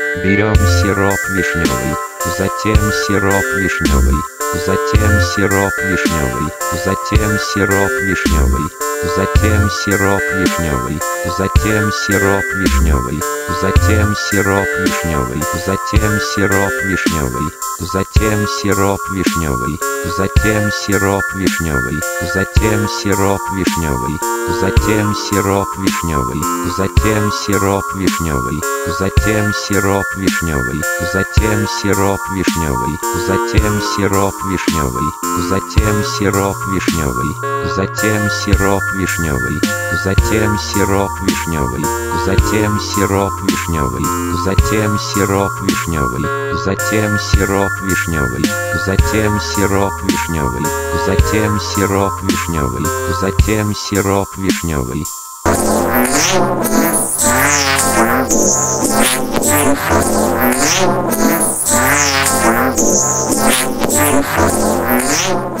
Берем сироп вишневый, затем сироп вишневый, затем сироп вишневый, затем сироп вишневый, затем сироп вишневый, затем сироп вишневый, затем сироп вишневый, затем сироп вишневый, затем сироп вишневый, затем сироп вишневый, затем сироп вишневый, затем сироп вишневый, затем сироп вишневый, затем сироп вишневый, затем сироп вишневый, затем сироп вишневый, затем сироп вишневый, затем сироп вишневый, затем сироп вишневый, затем сироп вишневый, затем сироп вишневый, затем сироп вишневый, затем сироп вишневый, затем сироп вишневый, затем сироп вишневый. Thank you.